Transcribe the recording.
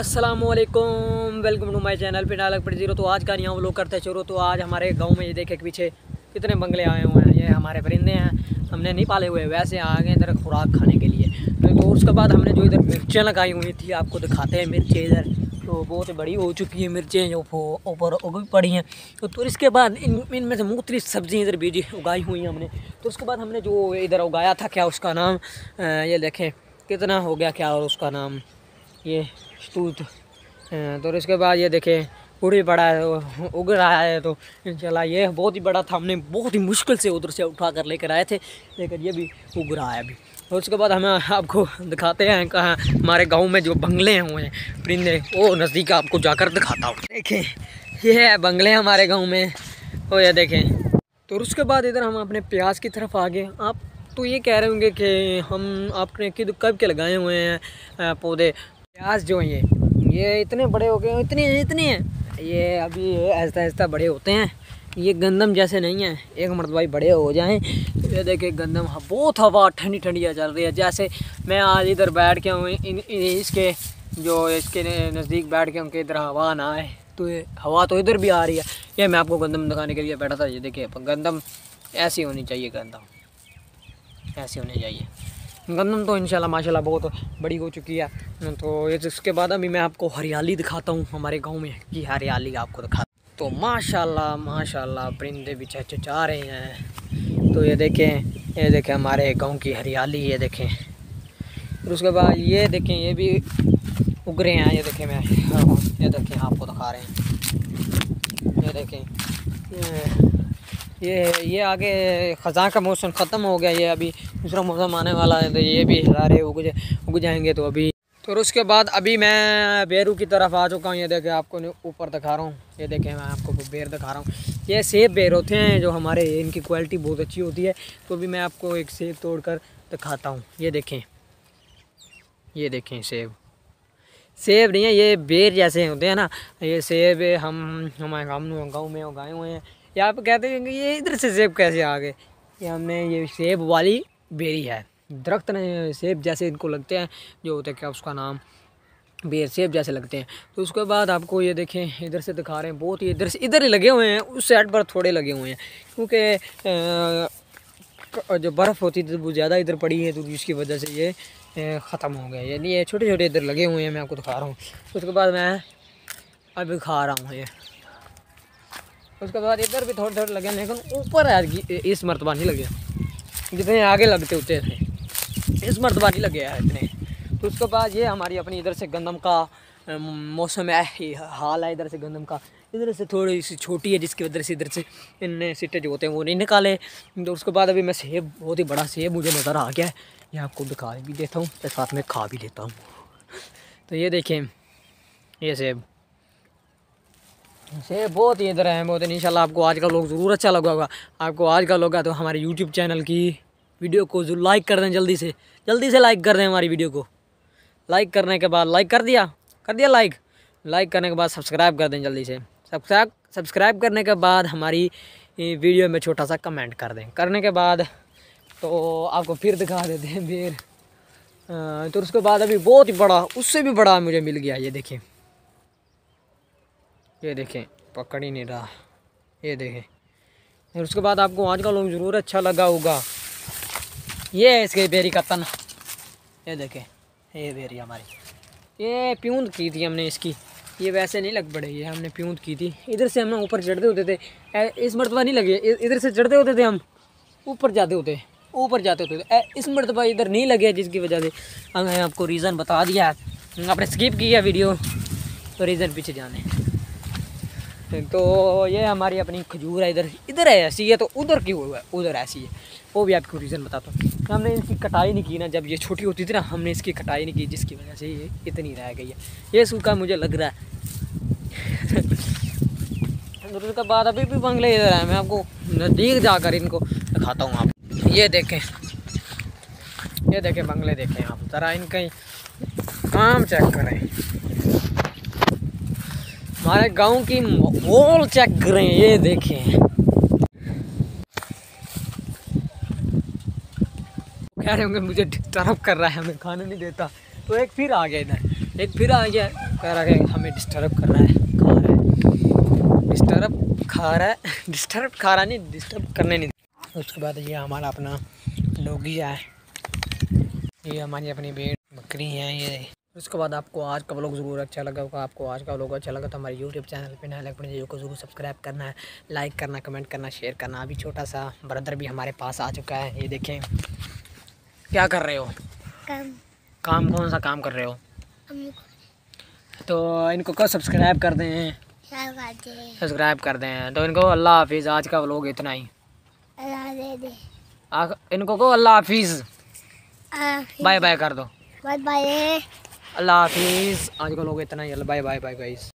Aslam welcome to my channel पे डालक पर ज़ीरो तो आज का यहाँ लोग करते शुरू। तो आज हमारे गाँव में ये देखे कि पीछे कितने बंगले आए हुए हैं। ये हमारे परिंदे हैं। हमने नहीं पाले हुए वैसे आ गए इधर खुराक खाने के लिए। तो, उसके बाद हमने जो इधर मिर्चें लगाई हुई थी आपको दिखाते हैं मिर्चें इधर। तो बहुत बड़ी हो चुकी है मिर्चें जो ऊपर उग पड़ी हैं। तो, तो इसके बाद इन इनमें से मुख्तलिफ़ सब्ज़ी इधर बीजी उगाई हुई हैं हमने। तो उसके बाद हमने जो इधर उगाया था क्या उसका नाम? ये देखें कितना हो गया क्या और उसका नाम? ये शतूत तो इसके बाद ये देखें, पूरी बड़ा है उग रहा है तो चला ये बहुत ही बड़ा था, हमने बहुत ही मुश्किल से उधर से उठा कर लेकर आए थे लेकिन ये भी उग रहा है अभी। और उसके बाद हमें आपको दिखाते हैं कहाँ हमारे गाँव में जो बंगले हैं हुए हैं, परिंदे, वो नज़दीक आपको जाकर दिखाता हूँ। देखें, ये है बंगले हमारे गाँव में वो ये देखें तो उसके बाद इधर हम अपने प्याज की तरफ़ आ गए आप तो ये कह रहे होंगे कि हम आपने कब के लगाए हुए हैं पौधे? प्याज जो हैं ये ये इतने बड़े हो गए इतने इतने हैं। ये अभी ऐसा ऐसा बड़े होते हैं, ये गंदम जैसे नहीं है, एक मरतबा बड़े हो जाएँ। ये देखिए गंदम बहुत हवा ठंडी ठंडी चल रही है, जैसे मैं आज इधर बैठ के हूँ इसके, जो इसके नज़दीक बैठ के उनके इधर हवा ना आए तो ये हवा तो इधर भी आ रही है। ये मैं आपको गंदम दिखाने के लिए बैठा था, ये देखिए, गंदम ऐसी होनी चाहिए, गंदम, ऐसी होनी चाहिए। गंदम तो इंशाल्लाह, माशाल्लाह, बहुत बड़ी हो चुकी है। तो इसके बाद अभी मैं आपको हरियाली दिखाता हूँ हमारे गाँव में की हरियाली आपको दिखा तो माशाल्लाह माशाल्लाह, परिंदे भी चचा रहे हैं। तो ये देखें ये देखें हमारे गाँव की हरियाली, ये देखें। फिर उसके बाद ये देखें, ये भी उग रहे हैं, ये देखें मैं। ये देखें, आपको दिखा रहे हैं। ये देखें ये ये आगे ख़ज़ा का मौसम ख़त्म हो गया, ये अभी दूसरा मौसम आने वाला है तो ये भी सारे उग उग जाएँगे तो अभी। तो उसके बाद अभी मैं बेरू की तरफ़ आ चुका हूँ, ये देखें आपको ऊपर दिखा रहा हूँ, ये देखें मैं आपको बेर दिखा रहा हूँ। ये सेब बेर होते हैं जो हमारे, इनकी क्वालिटी बहुत अच्छी होती है तो अभी मैं आपको एक सेब तोड़ कर दिखाता हूँ, ये देखें ये देखें सेब। सेब नहीं है, ये बेर जैसे होते हैं ना, ये सेब हम हमारे गाँव में उगाए हुए हैं यहाँ पर कहते हैं ये इधर से सेब कैसे आ गए? ये हमने ये सेब वाली बेरी है। दरख्त ने सेब जैसे इनको लगते हैं, जो होते हैं क्या उसका नाम? बेर सेब जैसे लगते हैं। तो उसके बाद आपको ये देखें, इधर से दिखा रहे हैं, बहुत ही इधर से, इधर ही लगे हुए हैं, उस साइड पर थोड़े लगे हुए हैं। क्योंकि जो बर्फ़ होती थी, वो ज़्यादा इधर पड़ी है तो जिसकी वजह से ये ख़त्म हो गया। यानी ये छोटे छोटे इधर लगे हुए हैं, मैं आपको दिखा रहा हूँ। उसके बाद मैं, अभी खा रहा हूँ ये। उसके बाद इधर भी थोड़े थोड़े लगे, लेकिन ऊपर है इस मरतबा नहीं लगे। जितने आगे लगते होते थे। इस मरतबा नहीं लगे हैं इतने। तो उसके बाद ये हमारी अपनी इधर से गंदम का मौसम है हाल है इधर से गंदम का। इधर से थोड़ी सी छोटी है, जिसकी वजह से इधर से इन सिट्टे जो होते हैं, वो नहीं निकाले। तो उसके बाद अभी मैं सेब, बहुत ही बड़ा सेब मुझे नज़र आ गया है। ये आपको दिखा भी देता हूँ, साथ में खा भी लेता हूँ। तो ये देखें, ये सेब। से बहुत ही इधर है, बहुत इंशाल्लाह आपको आज का लोग ज़रूर अच्छा लगा होगा। आपको आज का लोग तो हमारे यूट्यूब चैनल की वीडियो को जो लाइक कर दें जल्दी से। जल्दी से लाइक कर दें हमारी वीडियो को। लाइक करने के बाद लाइक कर दिया कर दिया लाइक लाइक करने के बाद सब्सक्राइब कर दें जल्दी से। सब्सक्राइब सब्सक्राइब करने के बाद हमारी वीडियो में छोटा सा कमेंट कर दें। करने के बाद तो आपको फिर दिखा देते हैं, फिर तो उसके बाद अभी बहुत ही बड़ा, उससे भी बड़ा मुझे मिल गया, ये देखिए। ये देखें, पकड़ ही नहीं रहा। ये देखें। और उसके बाद आपको आज का लोग ज़रूर अच्छा लगा होगा। ये है इसके बेरी का तना। ये देखें, ये बेरी हमारी। ये प्यूंद की थी हमने इसकी। ये वैसे नहीं लग पड़े, ये हमने प्यूंद की थी। इधर से हम ऊपर चढ़ते होते थे। इस मरतबा नहीं लगे इधर से चढ़ते होते थे हम। ऊपर जाते होते, ऊपर जाते होते इस मरतबा इधर नहीं लगे जिसकी वजह से हमने आपको रीज़न बता दिया आपने स्किप किया वीडियो तो रीज़न पीछे जाने। तो ये हमारी अपनी खजूर है, इधर इधर है, ऐसी है तो उधर की हुआ है, उधर ऐसी है। वो भी आपको रीज़न बताता हूँ। हमने इसकी कटाई नहीं की ना, जब ये छोटी होती थी ना, हमने इसकी कटाई नहीं की, जिसकी वजह से ये इतनी रह गई है। ये सूखा मुझे लग रहा है। उसके बाद अभी भी बंगले इधर है, मैं आपको नज़दीक जाकर इनको दिखाता हूँ आप। ये देखें। ये देखें, बंगले देखें आप, ज़रा इनका काम चेक करें। हमारे गाँव की माहौल चेक करें, ये देखें। कह रहे होंगे, मुझे डिस्टर्ब कर रहा है, हमें खाना नहीं देता। तो एक फिर आ गया इधर, एक फिर आ गया, कह रहा है, हमें डिस्टर्ब कर रहा है, खा रहा है। डिस्टर्ब खा रहा है डिस्टर्ब खा रहा नहीं डिस्टर्ब करने नहीं उसके बाद ये हमारा अपना डोगी है। ये हमारी अपनी भेड़ बकरी हैं, ये। उसके बाद आपको आज का व्लॉग ज़रूर अच्छा लगा होगा। आपको आज का व्लॉग अच्छा लगा तो हमारे यूट्यूब चैनल पे नया लगने को ज़रूर सब्सक्राइब करना है। लाइक करना कमेंट करना शेयर करना। अभी छोटा सा ब्रदर भी हमारे पास आ चुका है। ये देखें क्या कर रहे हो? कम। काम कौन सा काम कर रहे हो? तो इनको को सब्सक्राइब कर दें। सब्सक्राइब कर दें। तो इनको अल्लाह हाफिज़ आज का व्लॉग इतना ही। इनको को अल्लाह हाफिज़। बाय बाय कर दो। बाय बाय अल्लाह हाफिज़। आज का लोग इतना ही बाय बाय बाय बाय